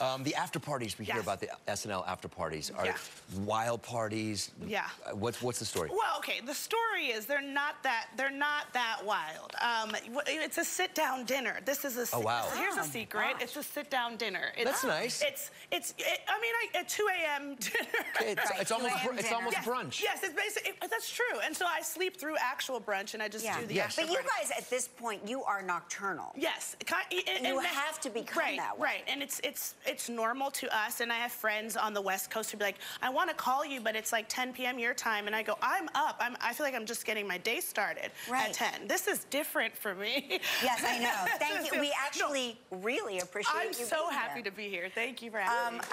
Um, the after parties we hear about the SNL after parties are Yeah. wild parties. Yeah. Uh, What's what's the story? Well, okay. The story is they're not that they're not that wild. Um, it's a sit down dinner. This is a. Oh, se- wow. Here's Oh, a secret. gosh. It's a sit down dinner. It's, That's nice. It's it's. It, I mean, I, at 2 a.m. dinner. It's, Right, it's almost br- it's almost yes, brunch. Yes, it's basically it, that's true. And so I sleep through actual brunch, and I just Yeah. do the Yes. after But you party. guys, at this point, you are nocturnal. Yes, ki- and, You and have to become right, that way. Right, and it's it's it's normal to us. And I have friends on the West Coast who be like, "I want to call you, but it's like 10 p.m. your time," and I go, "I'm up. I'm, I feel like I'm just getting my day started Right. at 10. This is different for me." Yes, I know. Thank you. We no, actually really appreciate I'm you so being happy here. to be here. Thank you for having Um, me.